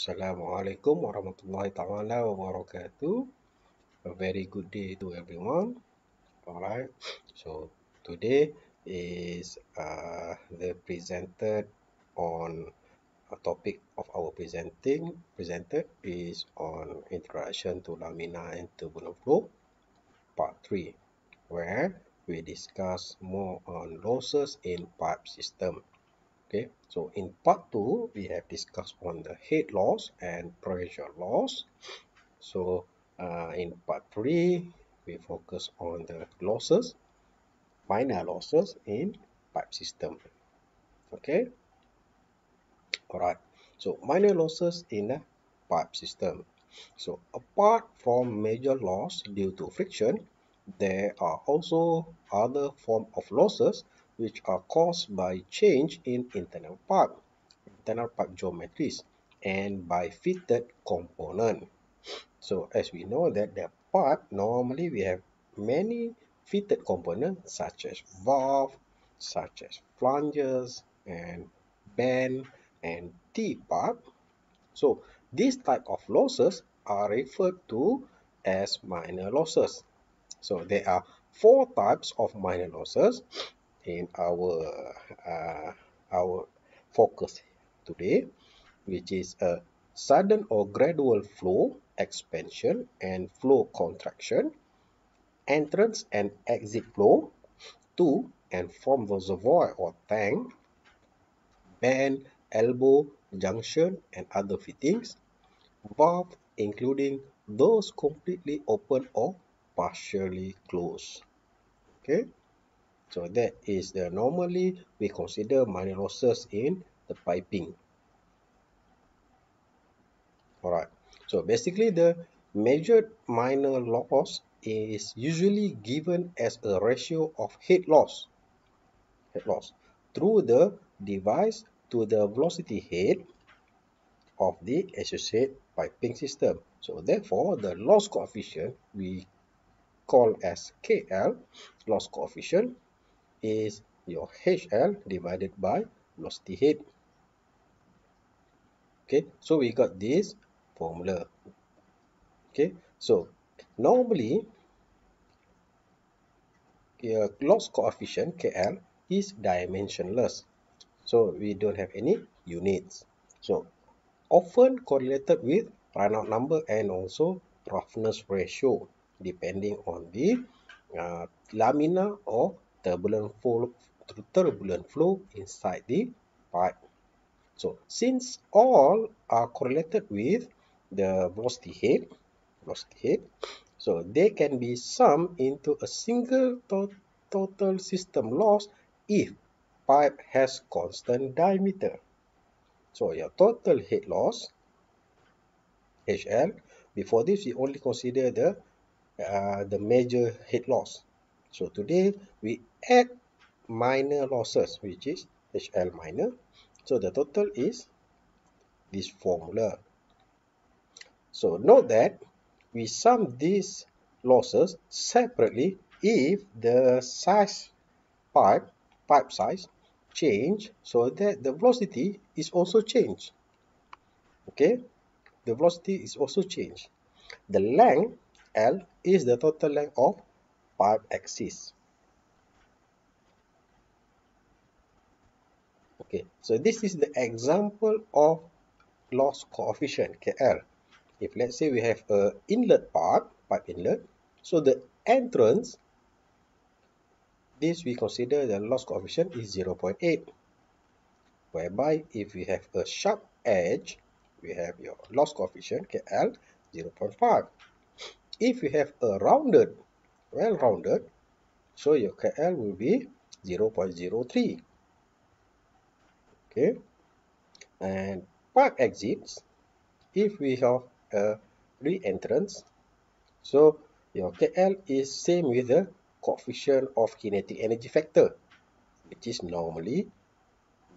Assalamualaikum warahmatullahi taala wabarakatuh. A very good day to everyone. Alright, so today is uh, the presented on a topic of our presenting presented is on introduction to lamina and turbulent flow part 3 where we discuss more on losses in pipe system okay so in part two we have discussed on the head loss and pressure loss. So uh, in part three we focus on the losses minor losses in pipe system. Okay? All right so minor losses in a pipe system. So apart from major loss due to friction there are also other form of losses which are caused by change in internal part, internal part geometries, and by fitted component. So as we know that the part, normally we have many fitted components such as valve, such as flanges, and bend, and T-part. So these type of losses are referred to as minor losses. So there are four types of minor losses in our uh, our focus today which is a sudden or gradual flow expansion and flow contraction entrance and exit flow to and from reservoir or tank bend elbow junction and other fittings valve including those completely open or partially closed. Okay so that is the normally we consider minor losses in the piping. Alright, so basically the measured minor loss is usually given as a ratio of head loss, head loss through the device to the velocity head of the associated piping system. So therefore, the loss coefficient we call as KL, loss coefficient, is your HL divided by velocity head. Okay, so we got this formula. Okay, so normally your loss coefficient KL is dimensionless. So we don't have any units. So often correlated with Reynolds number and also roughness ratio depending on the uh, lamina or turbulent flow, turbulent flow inside the pipe. So since all are correlated with the velocity head, velocity head, so they can be summed into a single to total system loss if pipe has constant diameter. So your total head loss, HL, before this we only consider the uh, the major head loss. So today we add minor losses which is HL minor. So the total is this formula. So note that we sum these losses separately if the size pipe, pipe size change so that the velocity is also changed. Okay, the velocity is also changed. The length L is the total length of pipe axis. Okay, so this is the example of loss coefficient KL. If let's say we have a inlet part, pipe inlet, so the entrance, this we consider the loss coefficient is 0.8. Whereby if we have a sharp edge, we have your loss coefficient KL 0.5. If you have a rounded, well rounded, so your KL will be 0.03 okay? And pipe exits if we have a re-entrance so your KL is same with the coefficient of kinetic energy factor which is normally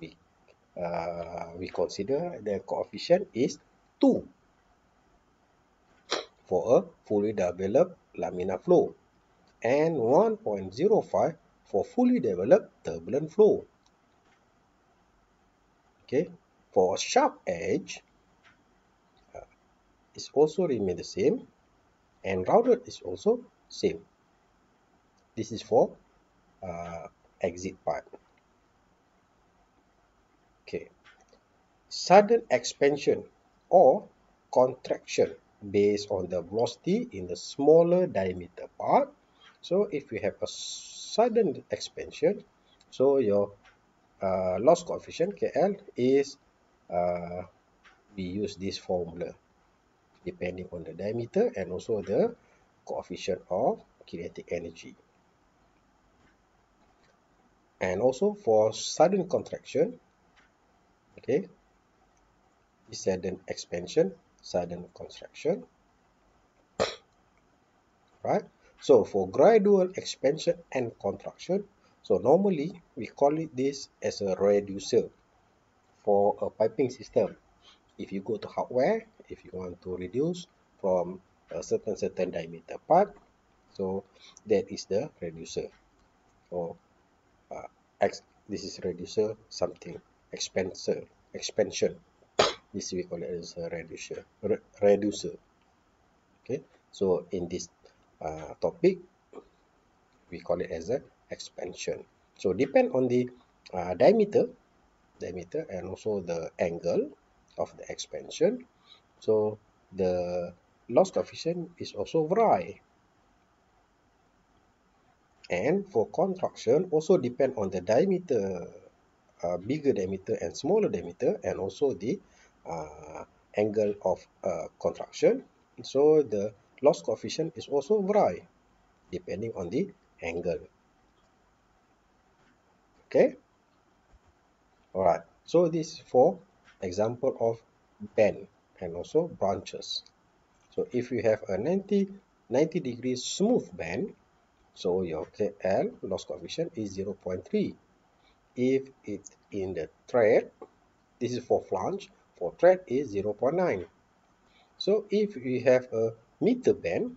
we uh, we consider the coefficient is 2 for a fully developed laminar flow and 1.05 for fully developed turbulent flow okay for sharp edge is also remain the same and rounded is also same. This is for uh, exit pipe. Okay. Sudden expansion or contraction based on the velocity in the smaller diameter part. So if you have a sudden expansion, so your uh, loss coefficient KL is uh, we use this formula depending on the diameter and also the coefficient of kinetic energy. And also for sudden contraction, okay, sudden expansion, sudden contraction, right? So for gradual expansion and contraction, so normally we call it this as a reducer for a piping system. If you go to hardware, if you want to reduce from a certain certain diameter part, so that is the reducer. So uh, X, this is reducer something expansion expansion. this we call it as a reducer. Re reducer. Okay, so in this uh, topic, we call it as a expansion. So depend on the uh, diameter, diameter and also the angle of the expansion. So the loss coefficient is also vary. And for contraction also depend on the diameter, uh, bigger diameter and smaller diameter and also the uh, angle of uh, contraction. So the loss coefficient is also vary depending on the angle. Okay. Alright. So this is for example of bend and also branches. So if you have a 90, 90 degrees smooth bend, so your KL loss coefficient is 0.3. If it's in the thread, this is for flange, for thread is 0.9. So if you have a meter bend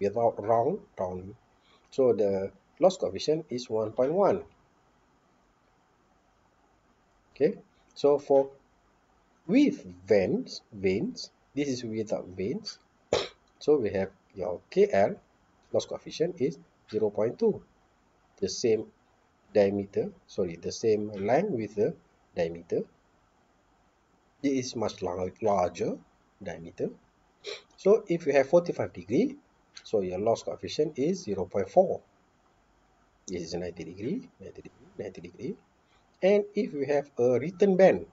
without round, round, so the loss coefficient is 1.1. Okay, so for with veins, veins, this is without veins. So we have your KL loss coefficient is 0.2. The same diameter, sorry, the same length with the diameter. It is much larger diameter. So if you have 45 degree, so your loss coefficient is 0.4. This is 90 degree, 90 degree, 90 degree. And if you have a return bend,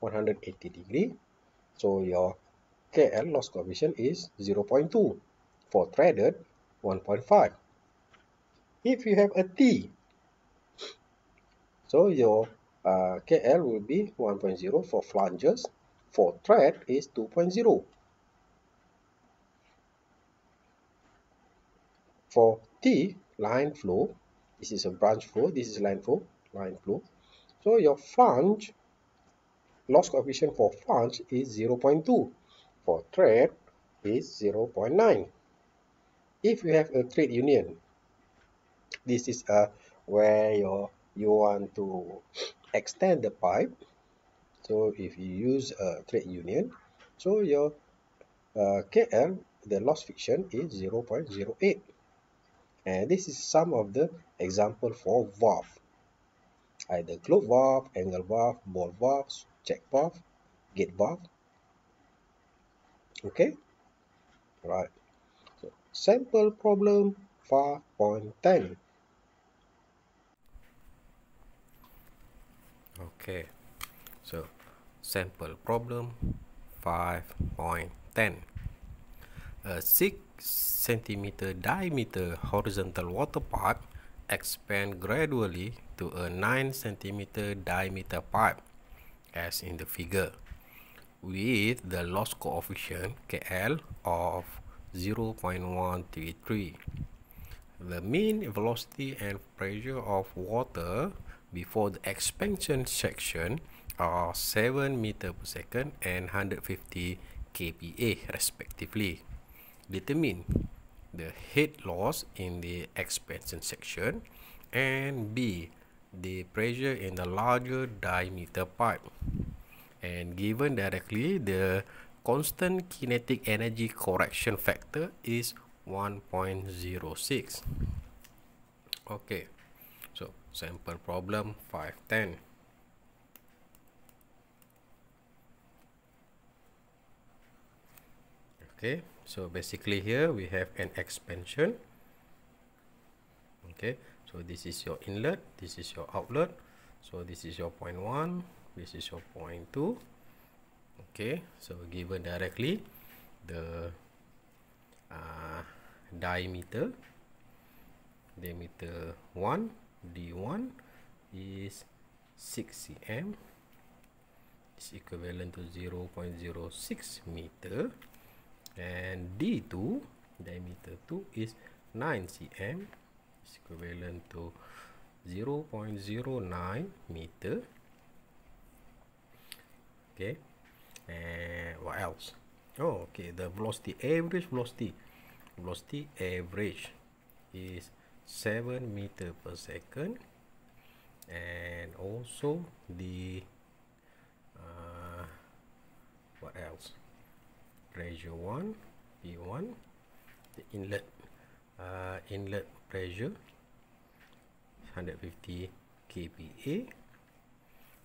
180 degree, so your KL loss coefficient is 0.2. For threaded, 1.5. If you have a T, so your uh, KL will be 1.0 for flanges. For thread is 2.0. For T, line flow, this is a branch flow, this is line flow, line flow. So your flange, loss coefficient for flange is 0.2. For thread is 0.9 if you have a trade union this is uh, where you you want to extend the pipe. So if you use a trade union so your uh, KL the loss friction is 0.08 and this is some of the example for valve either globe valve, angle valve, ball valve, check valve, gate valve okay? Right. So Sample problem 5.10 Okay, so sample problem 5.10 A 6 centimeter diameter horizontal water pipe expand gradually to a 9 centimeter diameter pipe as in the figure with the loss coefficient KL of 0.133. The mean velocity and pressure of water before the expansion section are 7 meter per second and 150 kPa respectively. Determine the head loss in the expansion section and B the pressure in the larger diameter pipe and given directly the constant kinetic energy correction factor is 1.06 okay so sample problem 510 okay so basically here we have an expansion. Okay so this is your inlet this is your outlet. So this is your point one this is your point two. Okay so given directly the uh, diameter diameter 1 d1 is 6 cm is equivalent to 0 0.06 meter and d2 diameter 2 is 9 cm is equivalent to 0 0.09 meter. Okay. And what else? Oh okay the velocity average velocity. Velocity average is 7 meter per second. And also the uh, what else pressure 1 P1 the inlet uh, inlet pressure 150 kPa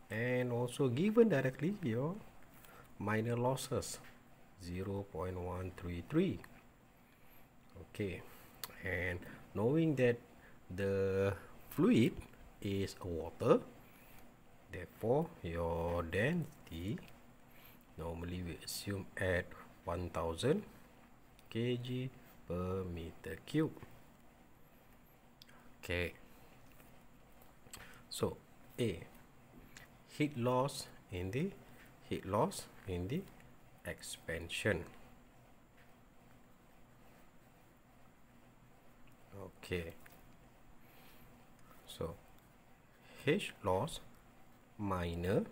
and also given directly your minor losses 0.133 okay. And knowing that the fluid is water therefore your density normally we assume at 1000 kg per meter cube. Okay. So a heat loss in the heat loss in the expansion. Okay. So h loss minor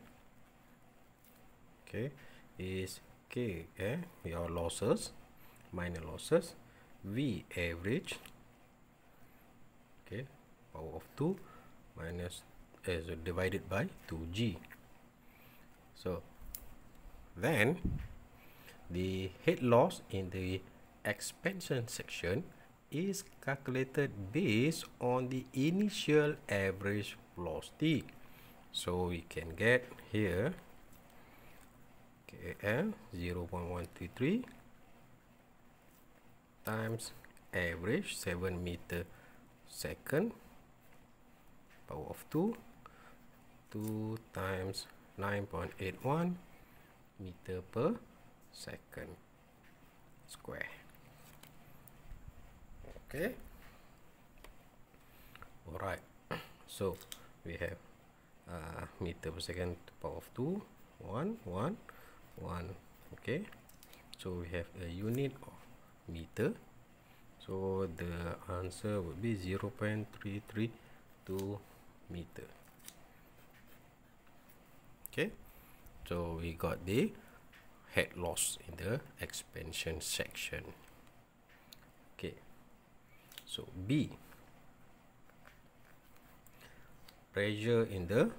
okay is k eh, your losses minor losses v average okay power of 2 minus is divided by 2g so then the head loss in the expansion section is calculated based on the initial average velocity. So we can get here KL 0.133 times average 7 meter second power of 2 2 times 9.81 meter per second square. Okay. All right so we have uh, meter per second power of 2 1 1 1 okay? So we have a unit of meter. So the answer would be 0 0.332 meter. Okay? So we got the head loss in the expansion section. Okay? So B. Pressure in the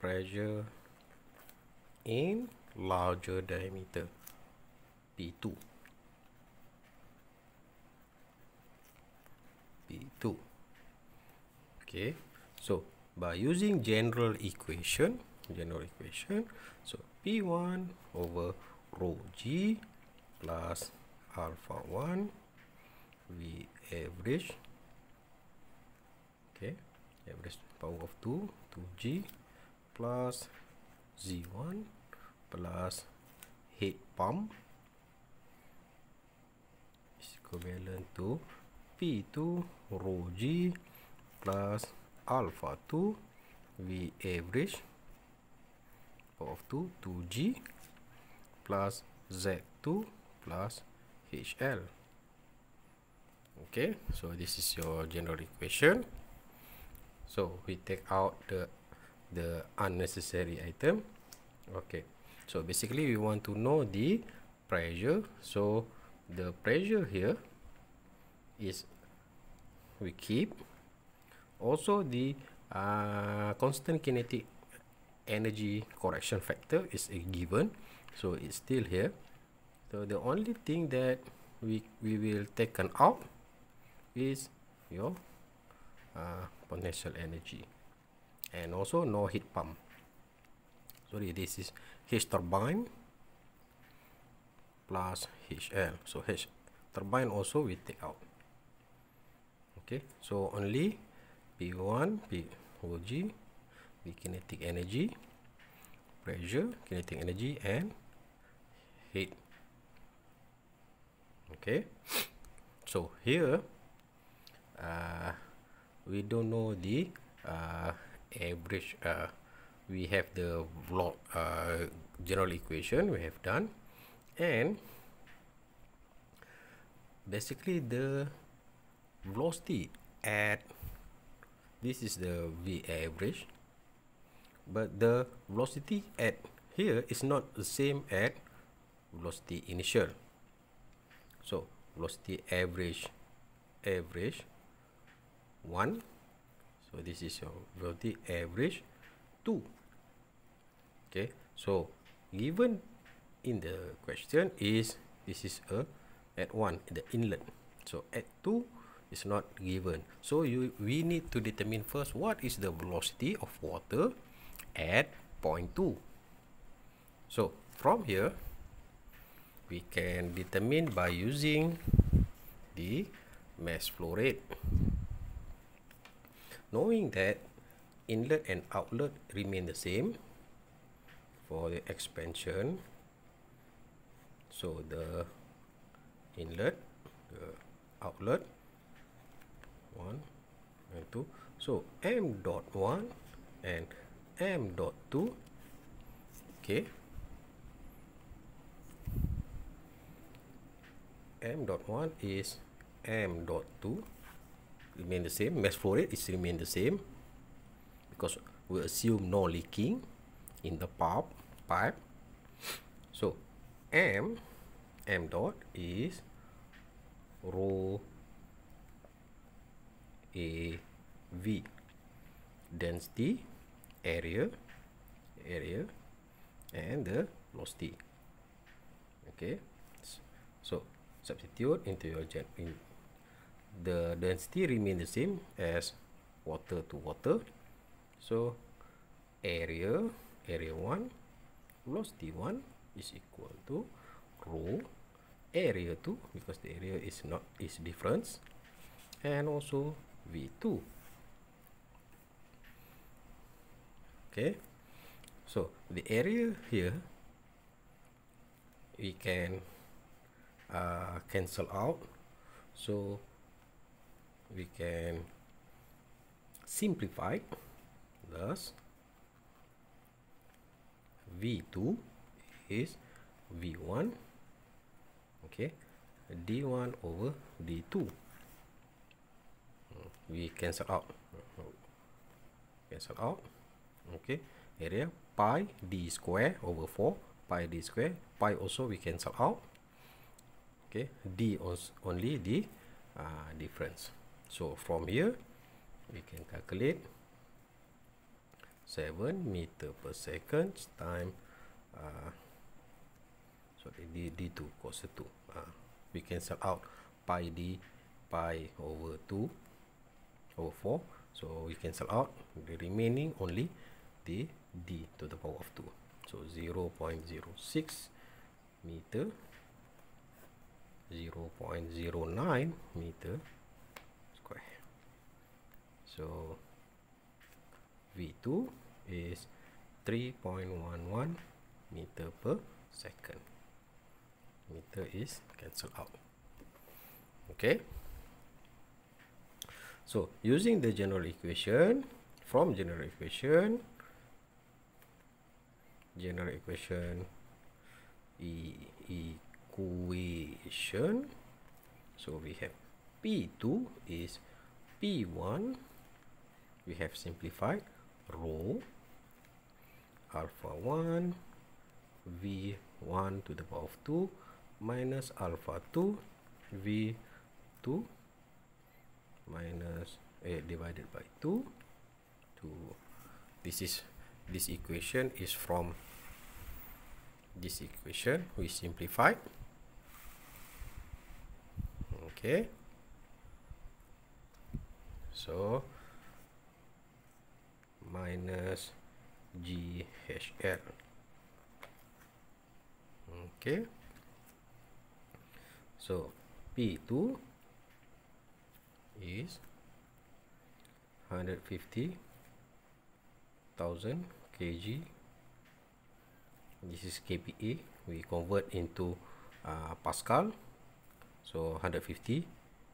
pressure in larger diameter P2 P2 okay so by using general equation general equation so P1 over rho G plus alpha 1 we average okay average power of 2 2g plus z1 plus heat pump is equivalent to p2 rho g plus alpha 2 v average of 2 2g plus z2 plus hl okay so this is your general equation. So we take out the the unnecessary item. Okay so basically we want to know the pressure. So the pressure here is we keep. Also the uh, constant kinetic energy correction factor is a given. So it's still here. So the only thing that we we will taken out is your uh, potential energy and also no heat pump. Sorry this is H turbine plus HL so H turbine also we take out. Okay so only P1 P OG the kinetic energy pressure kinetic energy and heat. Okay so here uh, we don't know the uh, average uh, we have the uh, general equation we have done. And basically the velocity at this is the v average but the velocity at here is not the same at velocity initial. So velocity average average 1 so this is your velocity average 2 okay so given in the question is this is a at 1 the inlet. So at 2 is not given. So you we need to determine first what is the velocity of water at point 2 so from here we can determine by using the mass flow rate. Knowing that inlet and outlet remain the same for the expansion. So the inlet the outlet. 1 and 2 so m dot 1 and m dot 2 okay. M dot 1 is m dot 2 remain the same. Mass flow rate is remain the same because we assume no leaking in the pipe pipe. So m m dot is rho a v. Density area area and the velocity. Okay. So substitute into your gen in the density remain the same as water to water. So area area 1 velocity 1 is equal to rho area 2 because the area is not is difference and also v2 okay so the area here we can uh, cancel out. So we can simplify thus v2 is v1 okay. D1 over d2 we cancel out. Cancel out. Okay. Area pi d square over 4 pi d square. Pi also we cancel out. Okay. D was only the uh, difference. So from here we can calculate 7 meter per second time uh, sorry d d2 cos 2 uh, we cancel out pi d pi over 2 over 4 so we cancel out the remaining only the d to the power of 2 so 0 0.06 meter 0 0.09 meter square. So v2 is 3.11 meter per second. Meter is cancelled out. Okay. So using the general equation from general equation general equation e equation so we have p2 is p1 we have simplified rho alpha 1 v1 to the power of 2 minus alpha 2 v2 minus 8 divided by 2 2 this is this equation is from this equation we simplify. Okay. So minus GHL okay. So P2 is 150,000 kg. This is kPa we convert into uh, pascal. So 150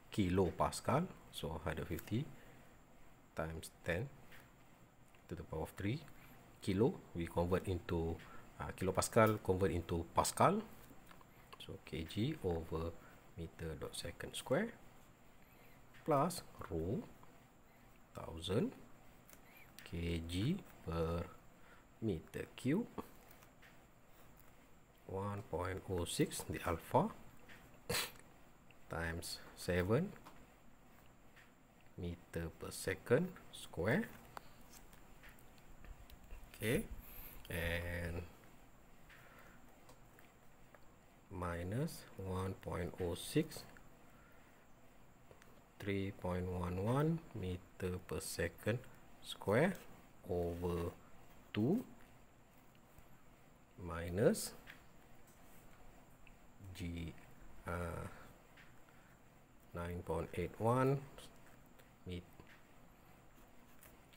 kilo pascal. So 150 times 10 to the power of 3 kilo we convert into uh, kilopascal convert into pascal. So kg over meter dot second square plus rho 1000 kg per meter cube. 1.06 the alpha times 7 meter per second square okay. And minus 1.06 3.11 meter per second square over 2 minus G uh, 9.81 meet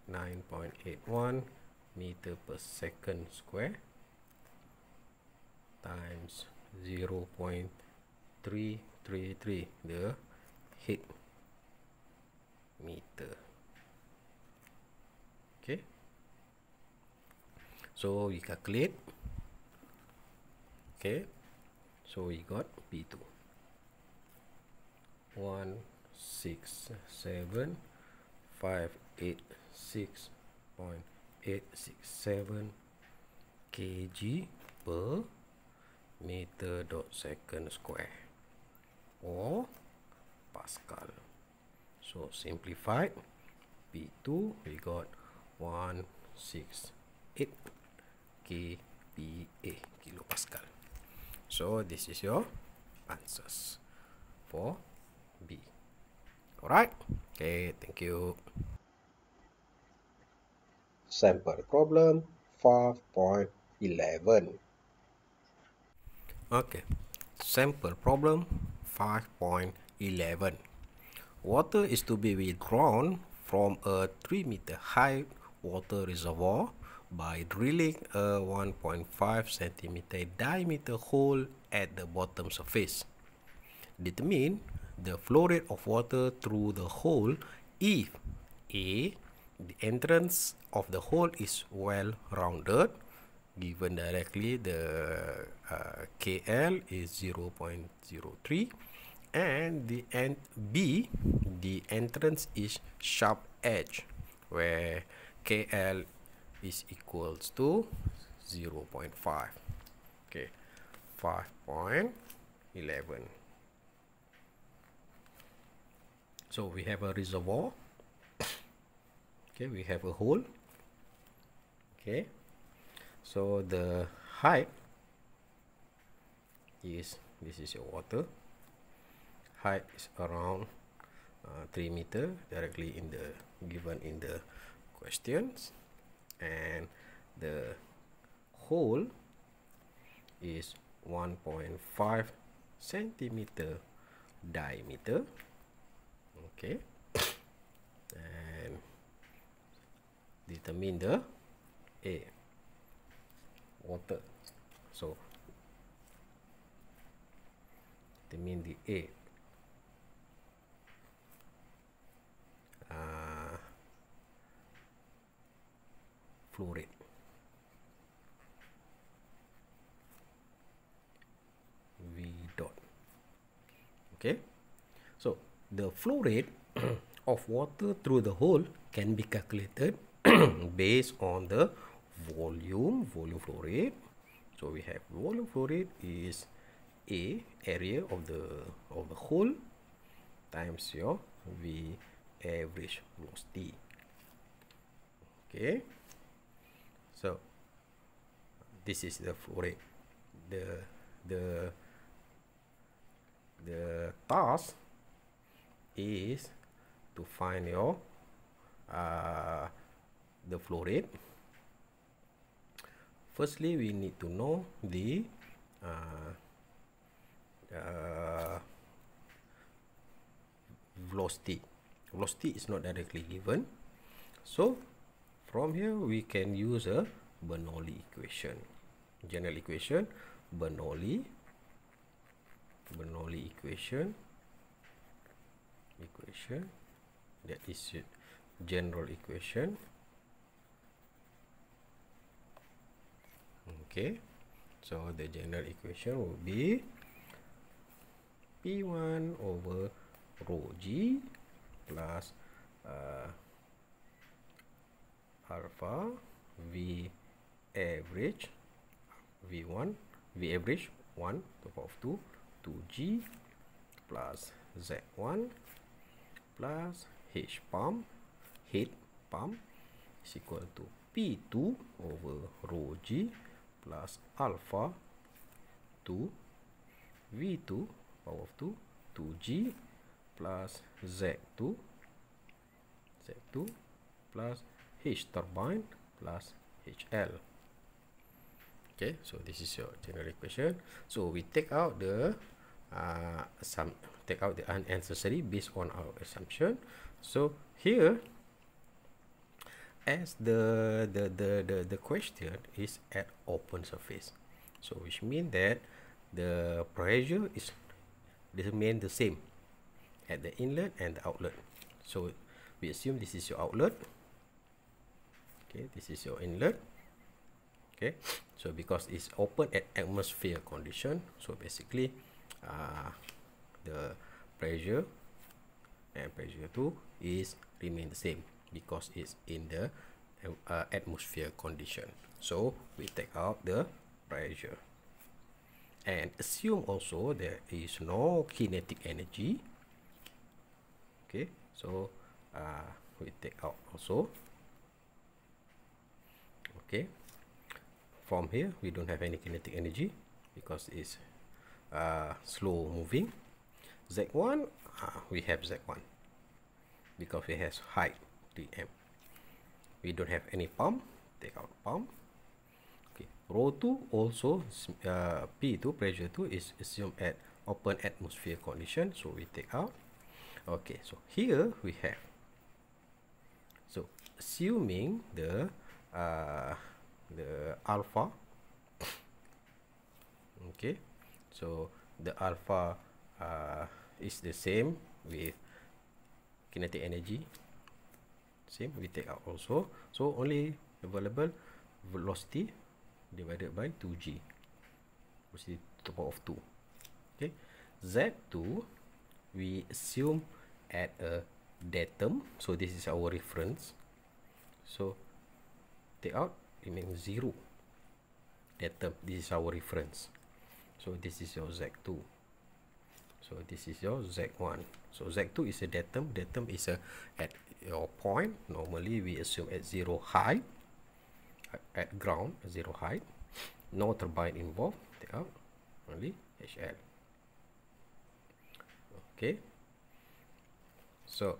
9.81 meter per second square times 0 0.333 the head meter. Okay. So we calculate. Okay. So we got p2 1 6 7 5 8 6 point 867 kg per meter dot second square or pascal so simplified p2 we got 168 kPa kilopascal so this is your answers for b all right okay thank you Sample problem 5.11 Okay, sample problem 5.11. Water is to be withdrawn from a 3 meter high water reservoir by drilling a 1.5 centimeter diameter hole at the bottom surface. Determine the flow rate of water through the hole if A. The entrance of the hole is well rounded given directly the uh, KL is 0 0.03 and the end B the entrance is sharp edge where KL is equals to 0 0.5 okay 5.11 so we have a reservoir okay we have a hole okay. So the height is this is your water. Height is around uh, 3 meter directly in the given in the questions. And the hole is 1.5 centimeter diameter. Okay determine the A water. So determine the A. Uh, flow rate V dot. Okay? So the flow rate of water through the hole can be calculated based on the volume volume flow rate so we have volume flow rate is a area of the of the hole times your v average velocity okay? So this is the flow rate the the the task is to find your uh, the flow rate. Firstly we need to know the uh, uh, velocity. Velocity is not directly given. So from here we can use a Bernoulli equation. General equation Bernoulli Bernoulli equation equation that is general equation okay. So the general equation will be p1 over rho g plus uh, alpha v average v1 v average 1 to the power of 2 2g plus z1 plus h pump head pump is equal to p2 over rho g plus alpha 2 v2 power of 2 2g plus z2 z2 plus h turbine plus hl okay so this is your general equation. So we take out the uh, some take out the unnecessary based on our assumption. So here as the the the the, the question is at open surface. So which mean that the pressure is remain the same at the inlet and the outlet. So we assume this is your outlet. Okay this is your inlet. Okay so because it's open at atmosphere condition so basically uh, the pressure and pressure 2 is remain the same because it's in the uh, atmosphere condition. So we take out the pressure. And assume also there is no kinetic energy. Okay so uh, we take out also. Okay from here we don't have any kinetic energy because it's uh, slow moving. Z1 uh, we have z1 because it has height dm we don't have any pump take out pump okay. Rho 2 also uh, p2 pressure 2 is assumed at open atmosphere condition so we take out. Okay so here we have. So assuming the uh, the alpha okay so the alpha uh, is the same with kinetic energy same we take out also. So only available velocity divided by 2g velocity to the power of 2 okay. Z2 we assume at a datum. So this is our reference. So take out it means 0 datum this is our reference. So this is your z2 so this is your z1 so z2 is a datum. Datum is a at your point. Normally we assume at zero height at ground zero height. No turbine involved. Take out only hl okay. So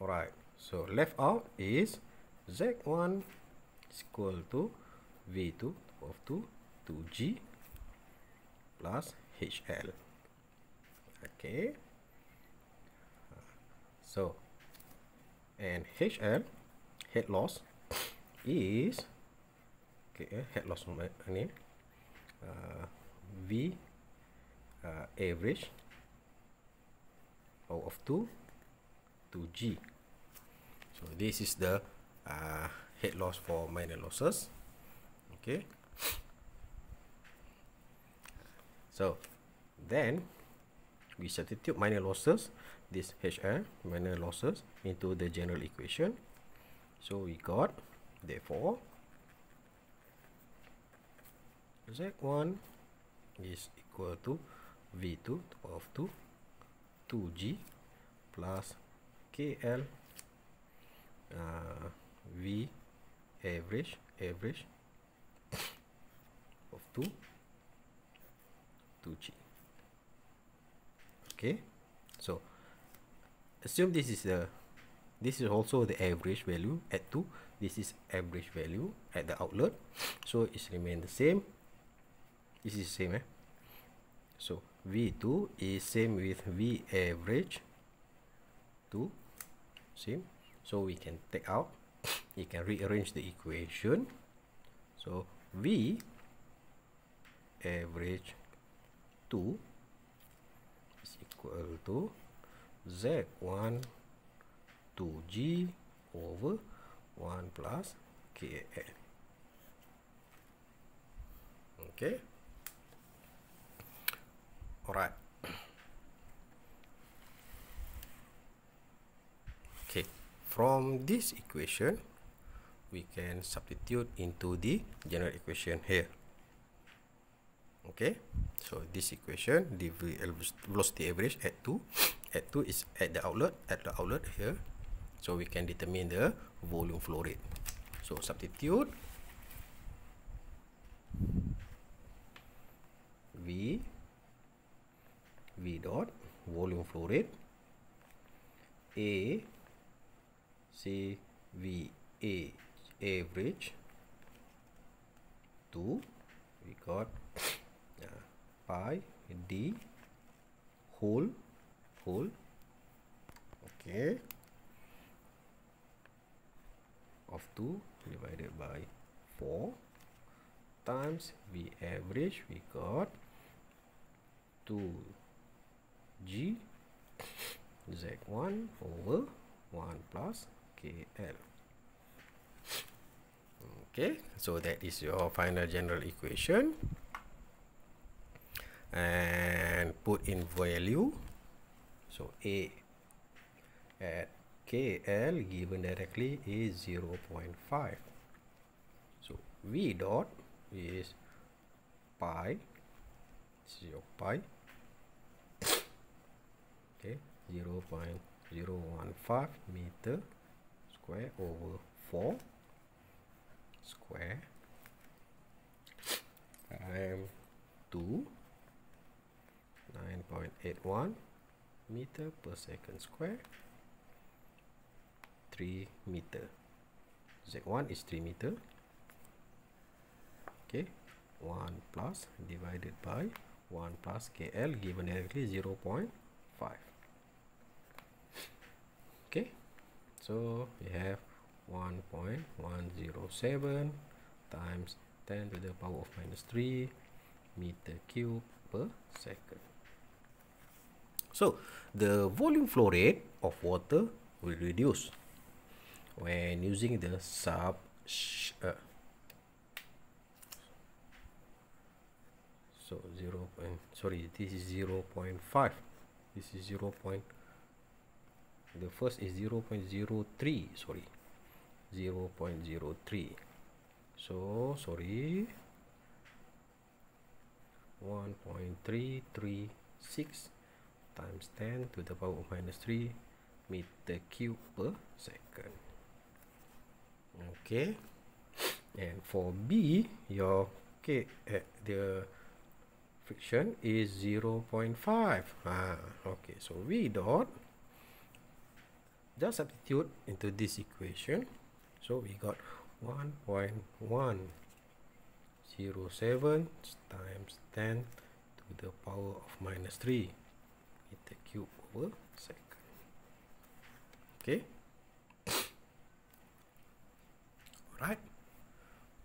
all right so left out is z1 is equal to v2 of 2 2g plus hl okay. So and HL head loss is okay eh, head loss ini uh, V uh, average of 2 to G. So this is the uh, head loss for minor losses okay? So then we substitute minor losses this HR minor losses into the general equation. So we got therefore z1 is equal to v2 of 2 2g plus kl uh, v average average of 2 2g okay? So assume this is the this is also the average value at 2 this is average value at the outlet. So it's remain the same. This is same eh? So v2 is same with v average. 2 same. So we can take out. You can rearrange the equation. So v average 2 is equal to z1 2g over 1 plus kl okay? All right okay. From this equation we can substitute into the general equation here. Okay? So this equation the velocity average at 2 at 2 is at the outlet at the outlet here so we can determine the volume flow rate. So substitute v v dot volume flow rate a c v a average 2 we got pi d whole whole. Okay of 2 divided by 4 times v average we got 2 g z1 over 1 plus kl okay so that is your final general equation. And put in value. So a at kl given directly is 0 0.5 so v dot is pi 0 pi. Okay 0 0.015 meter square over 4 square times 2 9.81 meter per second square 3 meter. Z1 is 3 meter. Okay 1 plus divided by 1 plus kl given directly 0 0.5 okay so we have 1.107 times 10 to the power of minus 3 meter cube per second. So the volume flow rate of water will reduce when using the sub uh, so 0 point sorry this is 0 0.5 this is 0 point the first is 0 0.03 sorry. 0 0.03 so sorry. 1.336 times 10 to the power of minus 3 meter cube per second okay and for b your k uh, the friction is 0 0.5 ah, okay so v dot just substitute into this equation. So we got 1.107 times 10 to the power of minus 3 meter cube over second. Okay right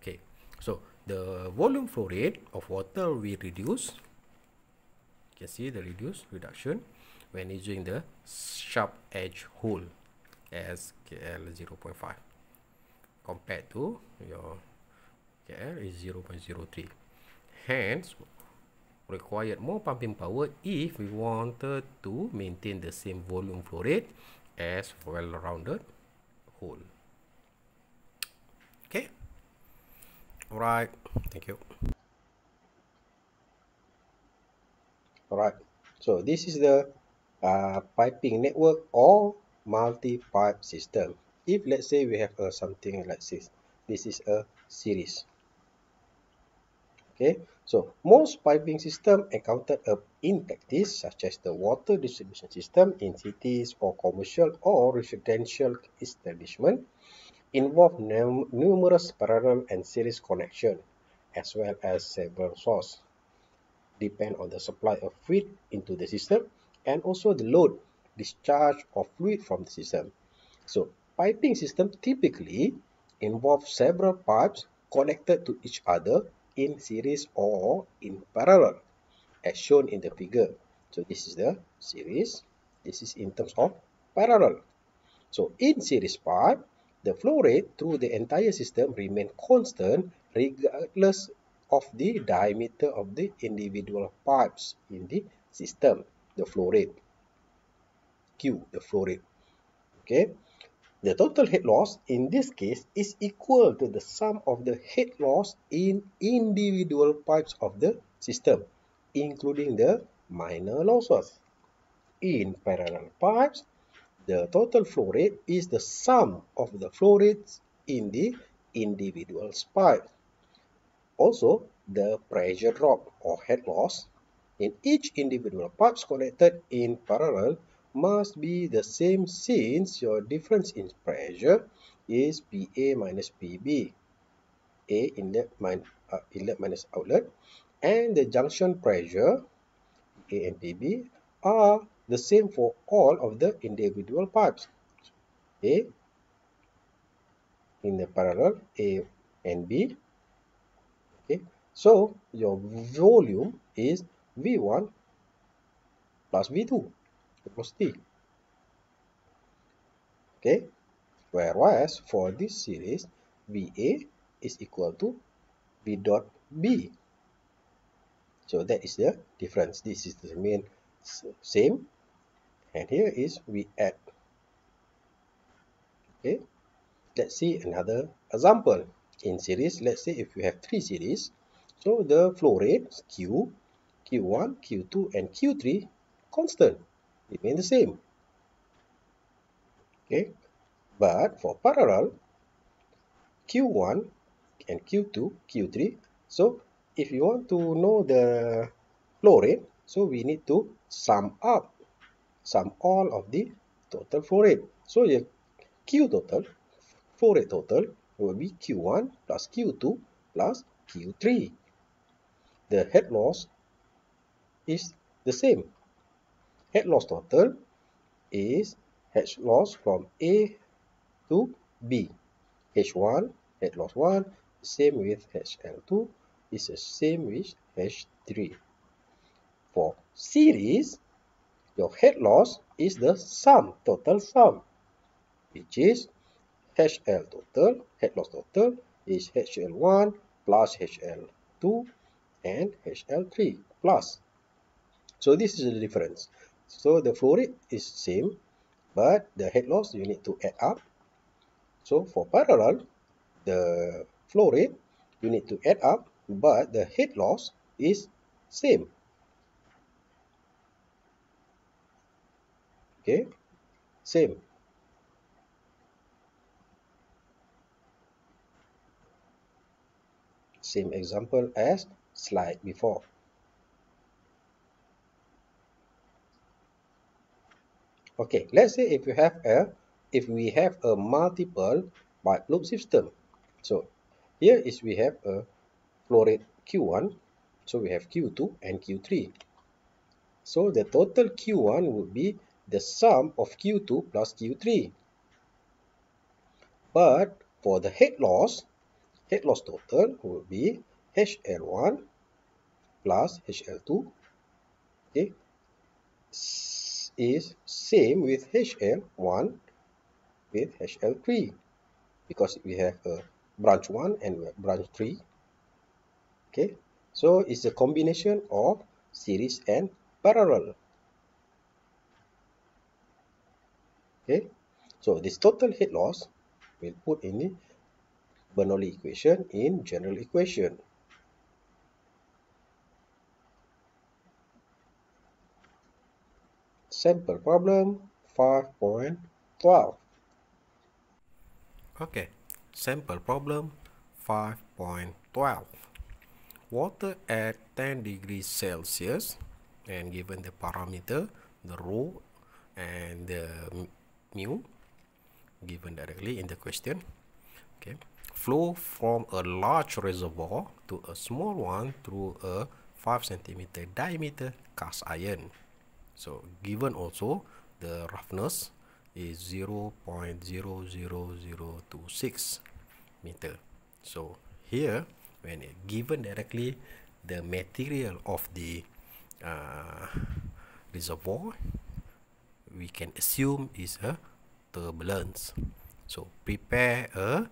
okay. So the volume flow rate of water we reduce you can see the reduce reduction when using the sharp edge hole as KL 0.5 compared to your KL is 0.03 hence required more pumping power if we wanted to maintain the same volume flow rate as well-rounded hole. All right. Thank you. All right. So this is the uh, piping network or multi-pipe system. If let's say we have uh, something like this, this is a series. Okay, so most piping system encountered in practice, such as the water distribution system in cities or commercial or residential establishment, involve num numerous parallel and series connection, as well as several sources, depend on the supply of fluid into the system and also the load discharge of fluid from the system. So piping system typically involve several pipes connected to each other in series or in parallel as shown in the figure. So this is the series. This is in terms of parallel. So in series pipe, the flow rate through the entire system remain constant regardless of the diameter of the individual pipes in the system, the flow rate. Q, the flow rate. Okay. The total head loss in this case is equal to the sum of the head loss in individual pipes of the system, including the minor losses. In parallel pipes, the total flow rate is the sum of the flow rates in the individual pipes. Also, the pressure drop or head loss in each individual pipes connected in parallel must be the same since your difference in pressure is PA minus PB. A inlet, min uh, inlet minus outlet and the junction pressure A and PB are the same for all of the individual pipes. A in the parallel A and B. Okay, so your volume is V1 plus V2 equals T. Okay, whereas for this series, VA is equal to V dot B. So that is the difference. This is the main same. And here is we add. Okay, let's see another example. In series, let's say if you have three series, so the flow rate Q, Q1, Q2, and Q3 constant remain the same. Okay, but for parallel, Q1 and Q2, Q3. So if you want to know the flow rate, so we need to sum up, sum all of the total flow rate. So the Q total, flow rate total will be Q1 plus Q2 plus Q3. The head loss is the same head loss total is head loss from A to B. H1, head loss 1, same with HL2, is the same with H3. For series, your head loss is the sum, total sum, which is HL total, head loss total is HL1 plus HL2 and HL3 plus. So this is the difference. So the flow rate is same, but the head loss you need to add up. So for parallel, the flow rate you need to add up, but the head loss is same. Okay, same. Same example as slide before. Okay, let's say if you have a if we have a multiple pipe loop system. So here is we have a flow rate Q1. So we have Q2 and Q3. So the total Q1 would be the sum of Q2 plus Q3. But for the head loss, head loss total will be HL1 plus HL2. Okay, is same with HL1 with HL3 because we have a branch 1 and branch 3 okay so it's a combination of series and parallel okay so this total head loss will put in the Bernoulli equation in general equation Sample problem 5.12. Okay, sample problem 5.12 water at 10 degrees celsius and given the parameter the rho and the mu given directly in the question. Okay. Flow from a large reservoir to a small one through a 5 centimeter diameter cast iron. So given also the roughness is 0 0.00026 meter. So here when given directly the material of the uh, reservoir we can assume is a turbulence so prepare a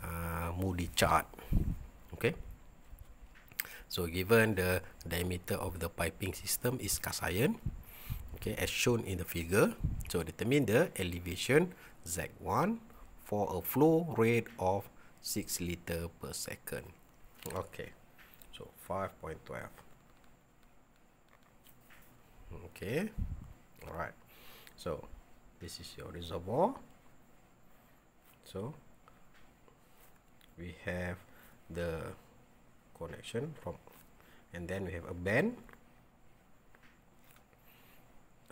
uh, Moody chart. Okay? So given the diameter of the piping system is cast iron okay as shown in the figure so determine the elevation z1 for a flow rate of 6 liter per second. Okay. So 5.12 okay. All right so this is your reservoir. So we have the connection from and then we have a bend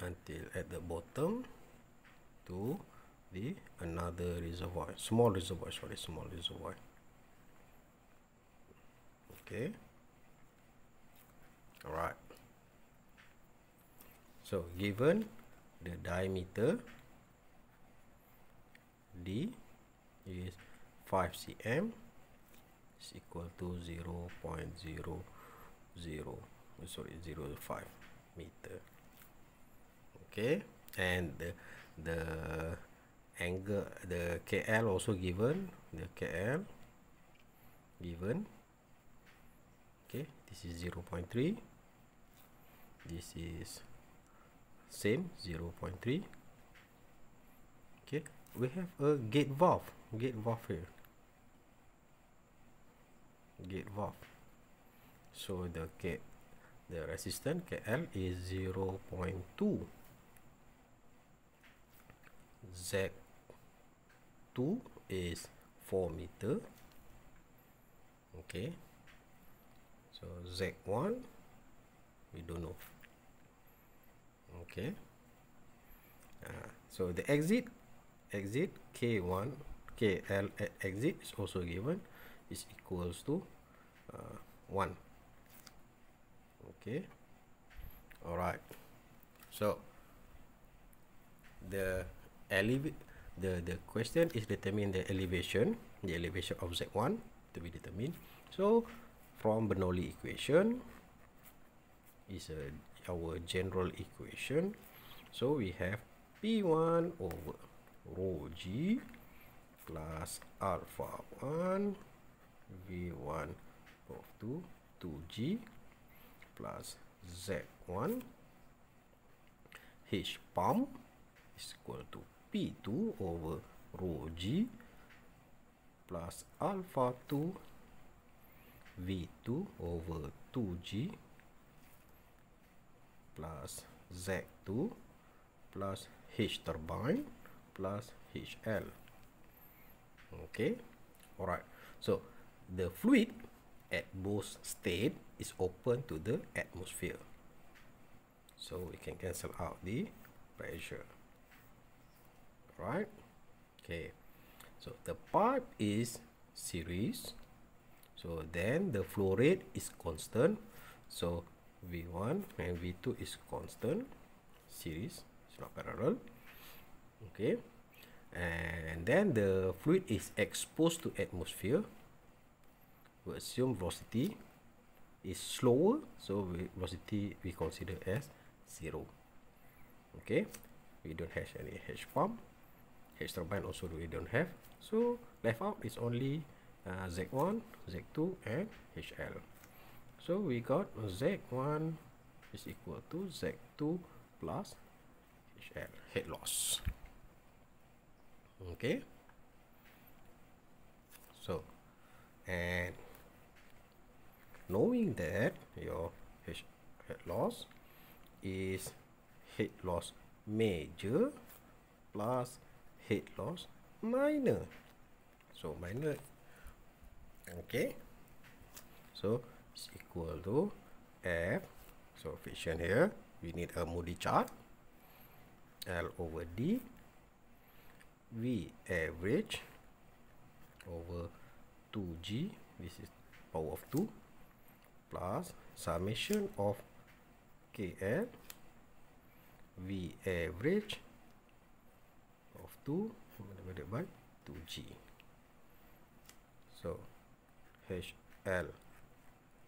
until at the bottom to the another reservoir small reservoir sorry small reservoir. Okay. All right so given the diameter d is 5 cm is equal to 0 0.00 sorry 0 0.5 meter. Okay and the, the angle the KL also given the KL given. Okay this is 0 0.3 this is same 0 0.3 okay we have a gate valve. Gate valve here. Gate valve. So the K the resistance KL is 0 0.2 Z2 is 4 meter. Okay. So Z1 we don't know. Okay. Uh, so the exit exit K1 KL exit is also given is equals to uh, 1 okay. All right so the elevate the the question is determine the elevation the elevation of z1 to be determined. So from bernoulli equation is a our general equation. So we have p1 over rho g plus alpha 1 v1 of 2 2g plus z1 h pump is equal to P2 over rho G plus alpha 2 V2 over 2G plus Z2 plus H turbine plus HL. Okay, alright. So the fluid at both state is open to the atmosphere. So we can cancel out the pressure. Right okay. So the pipe is series. So then the flow rate is constant. So v1 and v2 is constant. Series it's not parallel okay. And then the fluid is exposed to atmosphere. We assume velocity is slower so velocity we consider as zero. Okay. We don't have any H pump. H turbine also we don't have. So left out is only uh, Z1 Z2 and HL so we got Z1 is equal to Z2 plus HL head loss okay so and knowing that your head loss is head loss major plus head loss minor. So minor. Okay so it's equal to f. So friction here. We need a moody chart. L over d v average over 2g this is power of 2 plus summation of kl v average of 2 divided by 2g so hl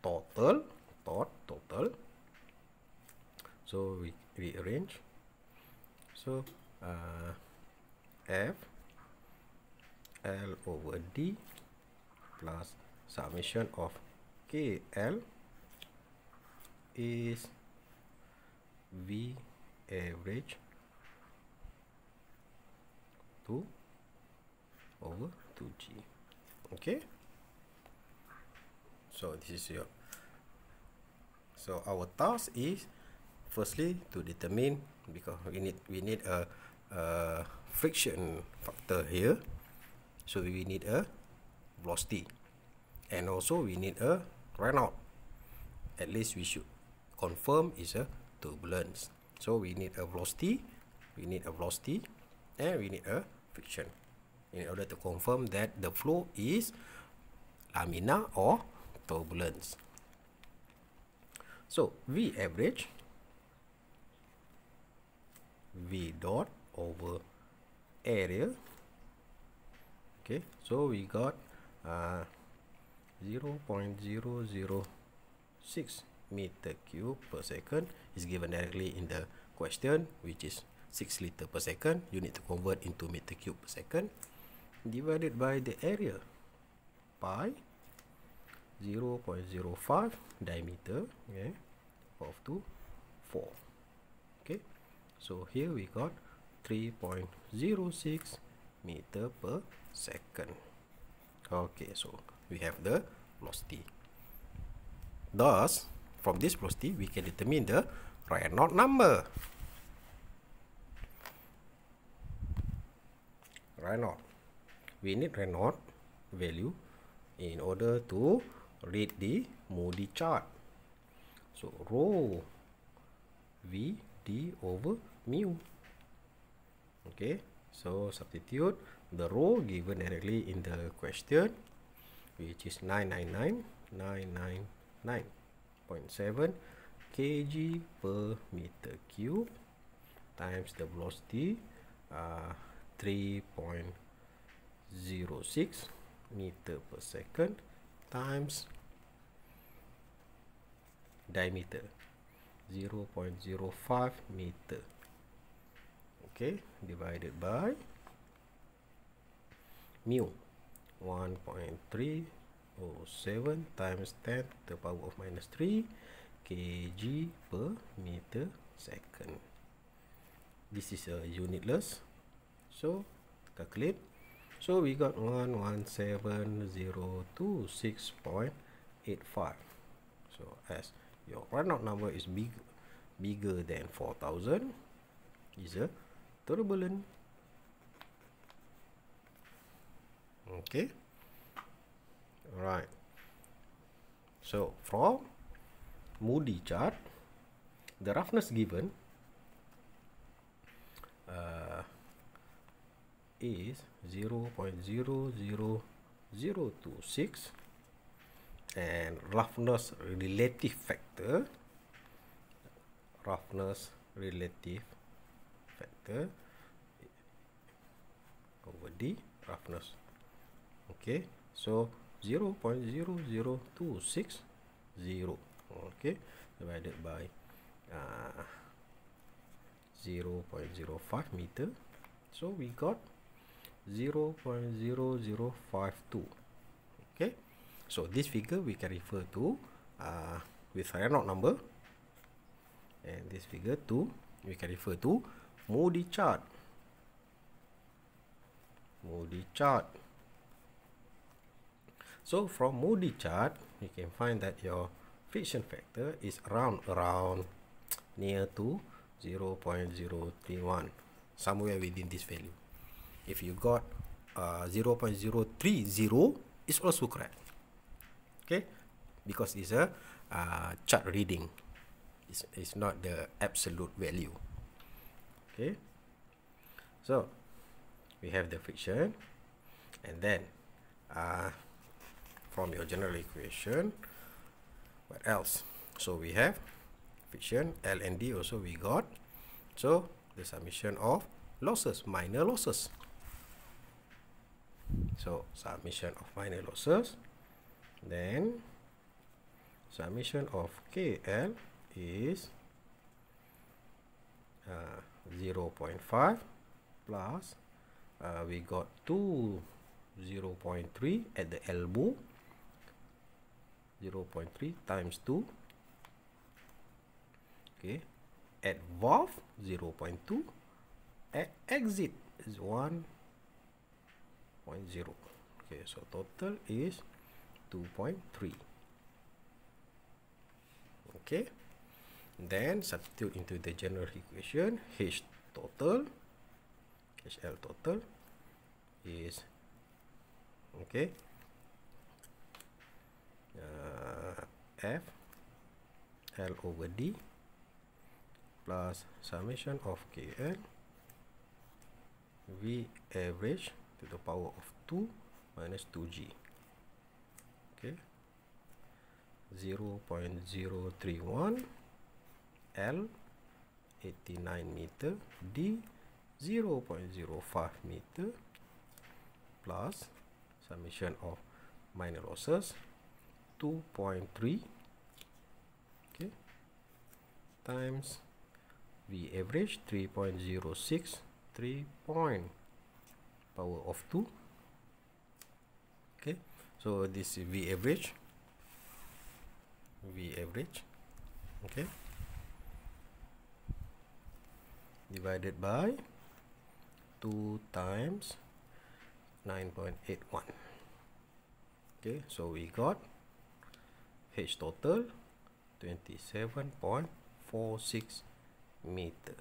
total tot total. So we rearrange so uh, f l over d plus summation of kl is v average 2 over 2g okay? So this is your so our task is firstly to determine because we need we need a, a friction factor here. So we need a velocity. And also we need a Reynolds at least we should confirm is a turbulence. So we need a velocity we need a velocity and we need a friction. In order to confirm that the flow is laminar or turbulence. So v average v dot over area. Okay so we got uh, 0 0.006 meter cube per second is given directly in the question which is 6 liter per second. You need to convert into meter cube per second. Divided by the area pi 0 0.05 diameter okay of 2 4 okay so here we got 3.06 meter per second. Okay so we have the velocity. Thus from this velocity we can determine the Reynolds number. Reynolds we need Reynolds value in order to read the Moody chart. So rho v d over mu okay so substitute the rho given directly in the question which is 999,999.7 kg per meter cube times the velocity uh, 3.06 meter per second times diameter 0.05 meter okay divided by mu. 1.307 times 10 to the power of minus 3 kg per meter second. This is a unitless so calculate. So we got 117026.85 so as your Reynolds number is big bigger than 4000 is a turbulent. Okay. All right so from moody chart the roughness given uh, is 0 0.00026 and roughness relative factor roughness relative factor over d roughness. Okay so 0 0.00260 okay divided by uh, 0 0.05 meter. So we got 0 0.0052 okay so this figure we can refer to uh, with Reynolds number. And this figure too we can refer to Moody chart Moody chart so from Moody chart you can find that your friction factor is around around near to 0 0.031 somewhere within this value if you got uh, 0.030 is also correct. Okay, because it's a uh, chart reading. It's, it's not the absolute value. Okay, so we have the friction, and then uh, from your general equation, what else? So we have friction L and D also we got. So the summation of losses, minor losses. So summation of minor losses. Then summation of KL is uh, 0 0.5 plus uh, we got 2 0 0.3 at the elbow. 0 0.3 times 2 okay. At valve 0 0.2 at exit is 1.0 okay so total is 2.3 okay then substitute into the general equation h total hl total is okay uh, f l over d plus summation of kl v average to the power of 2 minus 2g okay? 0 0.031 L 89 meter D 0 0.05 meter plus summation of minor losses 2.3 okay times V average 3.06 3 point power of 2 okay so this is V average V average okay divided by 2 times 9.81 okay so we got H total 27.46 meter.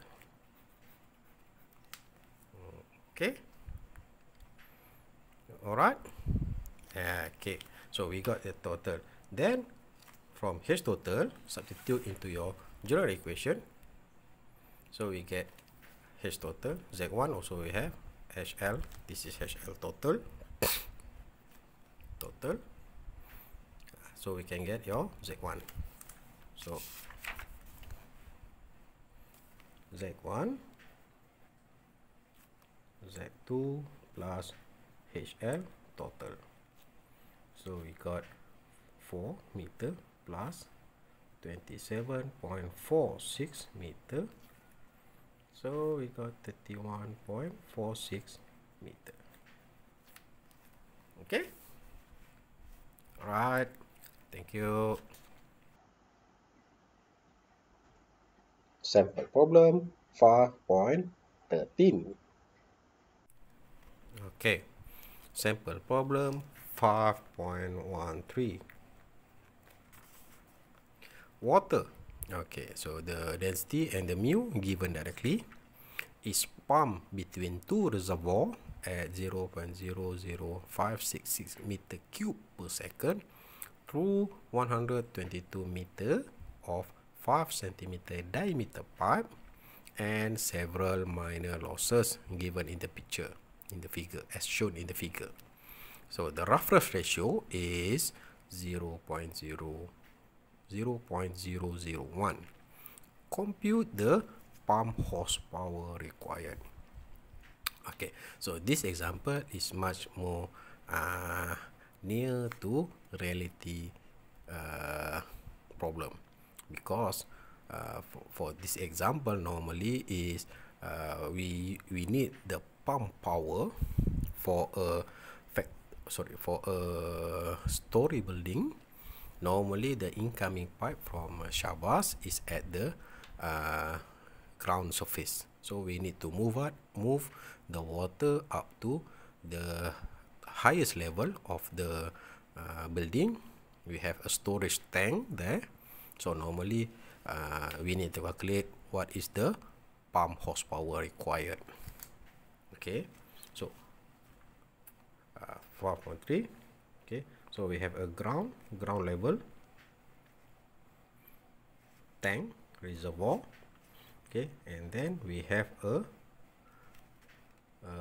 Okay. All right okay so we got the total. Then from H total substitute into your general equation. So we get H total Z1 also we have HL this is HL total. Total. So we can get your Z1 so Z1 Z2 plus HL total. So we got 4 meter plus 27.46 meter so we got 31.46 meter. Okay? All right thank you. Sample problem 5.13. okay. Sample problem 5.13 water okay so the density and the mu given directly is pumped between two reservoir at 0.00566 meter cube per second through 122 meter of 5 centimeter diameter pipe and several minor losses given in the picture in the figure as shown in the figure. So the roughness ratio is 0 0.0 0.001 compute the pump horsepower required. Okay so this example is much more uh, near to reality uh, problem. Because uh, for, for this example normally is uh, we we need the pump power for a fact sorry for a story building normally the incoming pipe from uh, Shabas is at the uh, ground surface. So we need to move out move the water up to the highest level of the uh, building. We have a storage tank there. So normally uh, we need to calculate what is the pump horsepower required. Okay? So uh, 4.3 okay so we have a ground ground level. Tank reservoir. Okay and then we have a, a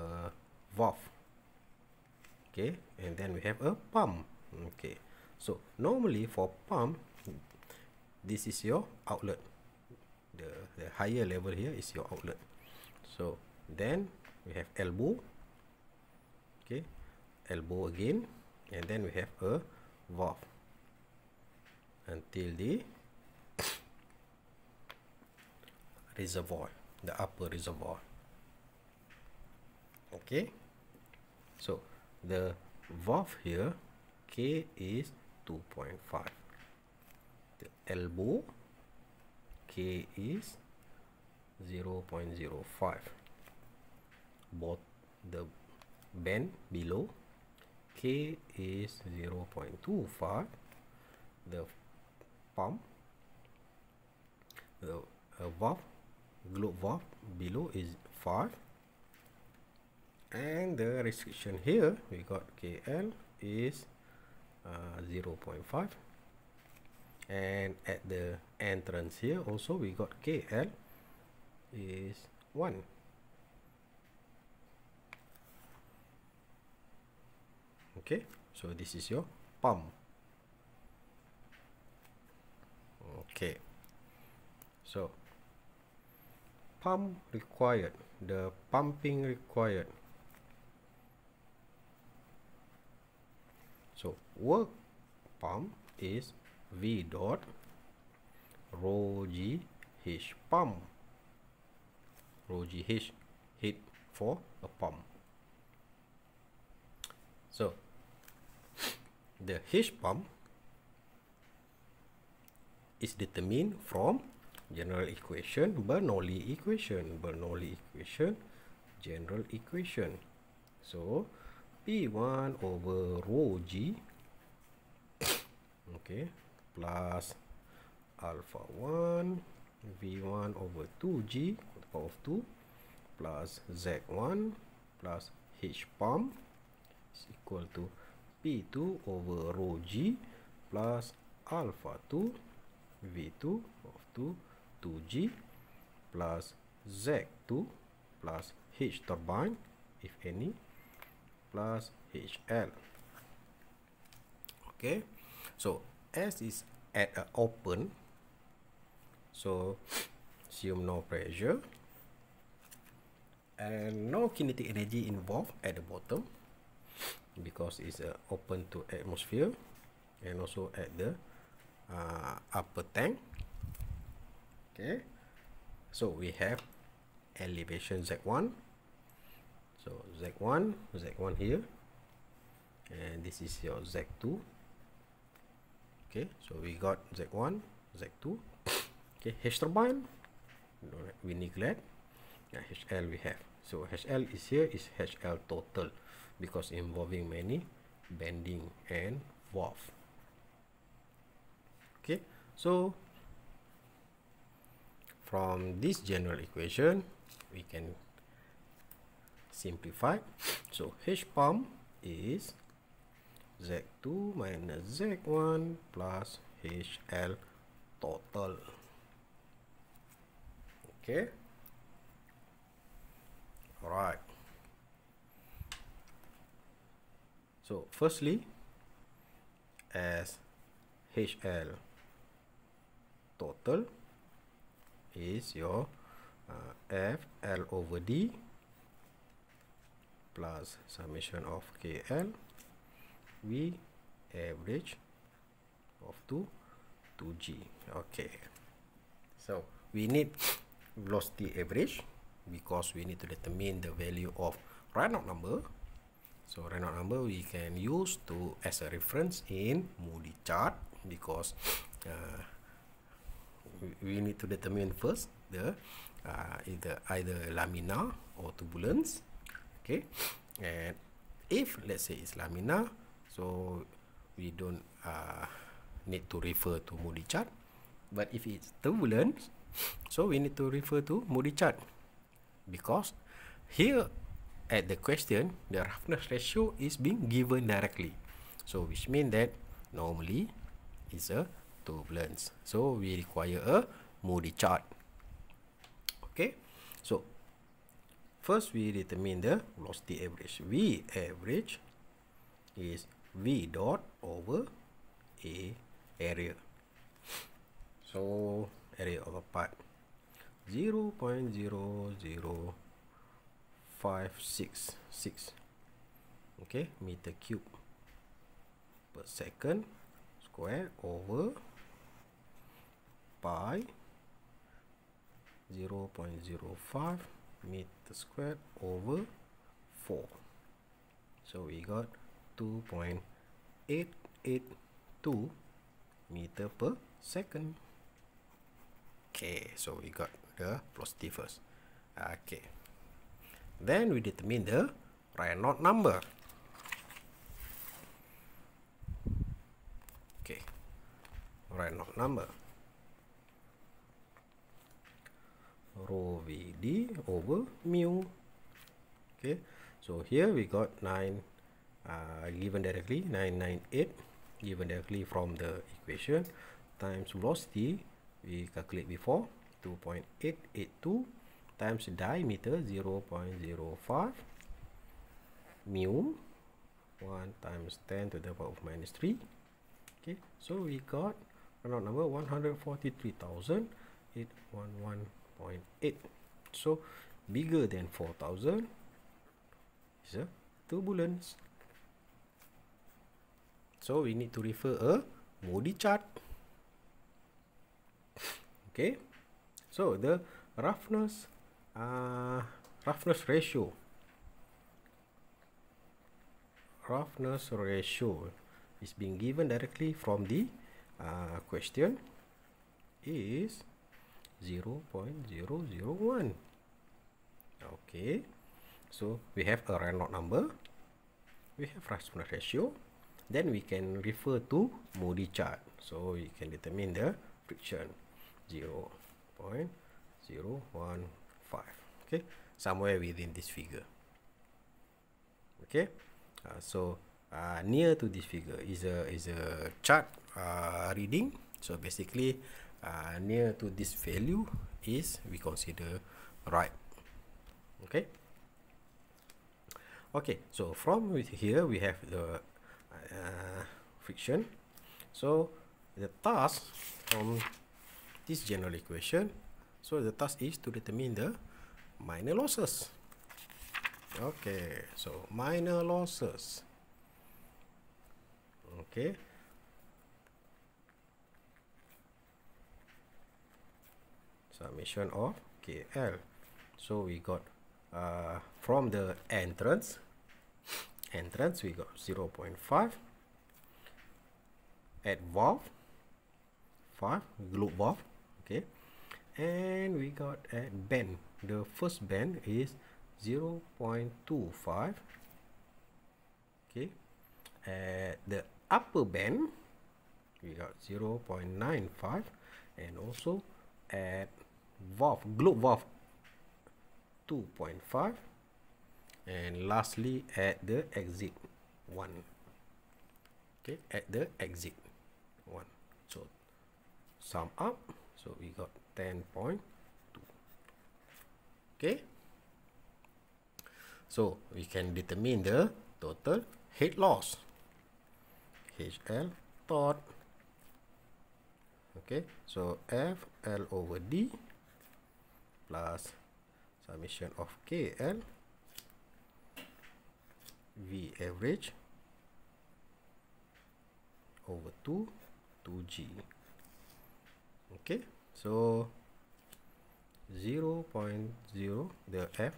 valve. Okay and then we have a pump. Okay so normally for pump this is your outlet. The the higher level here is your outlet. So then we have elbow. Okay elbow again and then we have a valve. Until the reservoir the upper reservoir. Okay? So the valve here k is 2.5 the elbow k is 0 0.05 both the bend below k is 0 0.25 the pump the uh, valve globe valve below is 5 and the restriction here we got KL is uh, 0.5 and at the entrance here also we got KL is 1 okay so this is your pump. Okay so pump required the pumping required. So work pump is v dot rho g h pump. Rho g h heat for a pump. So the h pump is determined from general equation Bernoulli equation. Bernoulli equation general equation. So P1 over rho g okay plus alpha 1 V1 over 2g to the power of 2 plus Z1 plus H pump is equal to P2 over rho g plus alpha 2 V2 of 2 2G plus Z2 plus H turbine if any plus HL okay so S is at a open so assume no pressure and no kinetic energy involved at the bottom because it's uh, open to atmosphere and also at the uh, upper tank. Okay. So we have elevation z1 so z1 z1 here. And this is your z2 okay. So we got z1 z2 okay. H turbine. We neglect. Yeah, hl we have. So hl is here is hl total because involving many bending and valve okay so from this general equation we can simplify. So h pump is z2 minus z1 plus hl total. Okay? All right so firstly as hl total is your uh, F L over D plus summation of KL V average of 2 2G okay. So we need velocity average because we need to determine the value of Reynolds number so Reynolds number we can use to as a reference in Moody chart because uh, we need to determine first the uh, either either lamina or turbulence. Okay? And if let's say it's lamina so we don't uh, need to refer to Moody chart. But if it's turbulence so we need to refer to Moody chart because here at the question, the roughness ratio is being given directly. So which means that normally is a turbulence. So we require a Moody chart. Okay. So first we determine the velocity average. V average is V dot over A area. So area of a part 0 0.00566 okay meter cube per second square over pi 0 0.05 meter square over 4 so we got 2.882 meter per second. Okay so we got the velocity first. Okay then we determine the Reynolds number. Okay. Reynolds number. Rho vd over mu. Okay. So here we got 9 uh, given directly 998 given directly from the equation. Times velocity we calculate before 2.882 times diameter 0 0.05 mu 1 times 10 to the power of minus 3 okay so we got Reynolds number 143,811.8 so bigger than 4,000 is a turbulence. So we need to refer a Moody chart. Okay so the roughness uh, roughness ratio. Roughness ratio is being given directly from the uh, question is 0 0.001 okay. So we have a Reynolds number. We have roughness ratio. Then we can refer to Moody chart. So we can determine the friction. 0 0.015 okay? Somewhere within this figure okay? Uh, so uh, near to this figure is a is a chart uh, reading. So basically uh, near to this value is we consider right okay? Okay so from with here we have the uh, friction. So the task from this general equation so the task is to determine the minor losses. Okay so minor losses. Okay. Summation of KL so we got uh, from the entrance entrance we got 0 0.5 at valve 5 globe valve and we got at bend the first bend is 0 0.25 okay. At the upper bend we got 0 0.95 and also at valve globe valve 2.5 and lastly at the exit 1 okay at the exit 1 so sum up. So we got 10.2 okay? So we can determine the total head loss. HL thought. Okay? So FL over D plus summation of KL V average over 2 2G okay so 0 0.0 the f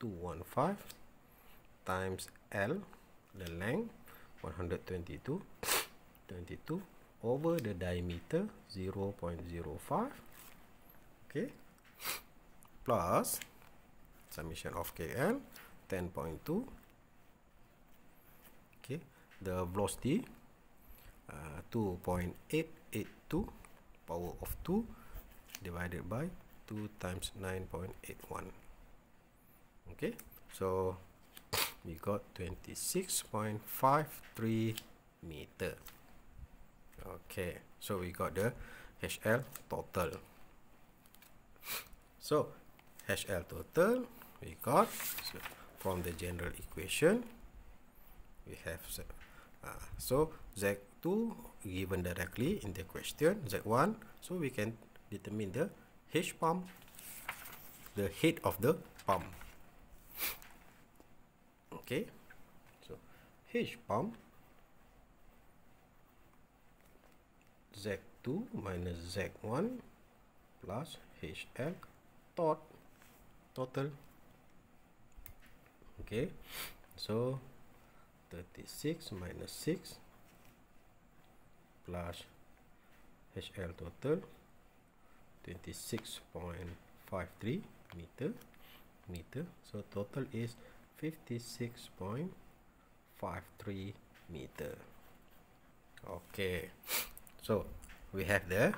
215 times l the length 122 22 over the diameter 0 0.05 okay? Plus summation of kl 10.2 okay? The velocity uh, 2.882 power of 2 divided by 2 times 9.81 okay so we got 26.53 meter. Okay so we got the HL total. So HL total we got so from the general equation we have uh, so Z2 given directly in the question Z1 so we can determine the H pump the head of the pump. Okay so H pump Z2 minus Z1 plus HL tot total. Okay so 36 minus 6 plus HL total 26.53 meter meter. So total is 56.53 meter. Okay. So we have the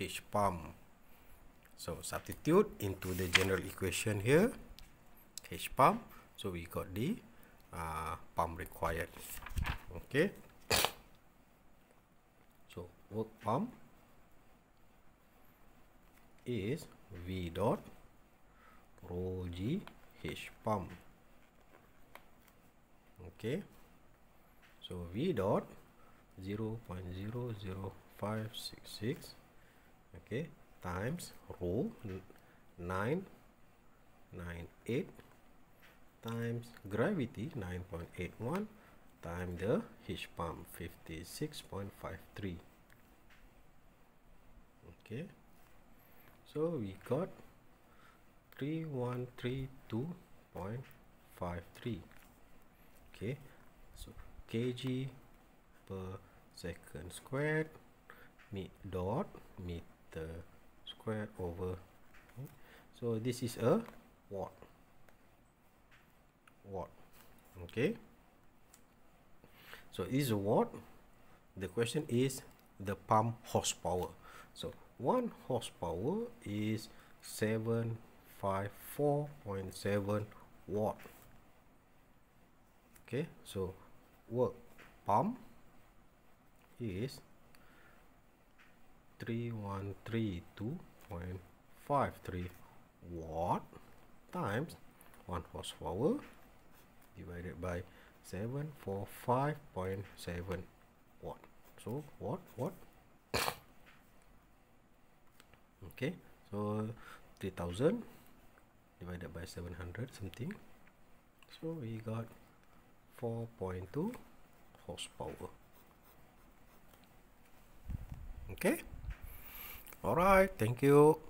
H pump. So substitute into the general equation here. H pump. So we got the uh, pump required. Okay work pump is V dot rho G H pump. Okay. So V dot 0 0.00566 okay. Times rho 998 times gravity 9.81 times the H pump 56.53 okay. So we got 3132.53 okay. So kg per second squared meet dot meter square over. Okay. so this is a watt. Watt. Okay. So is watt? The question is the pump horsepower. So one horsepower is 754.7 watt. Okay so work pump is 3132.53 watt times 1 horsepower divided by 745.7 watt. So watt watt okay. So 3000 divided by 700 something. So we got 4.2 horsepower. Okay? All right thank you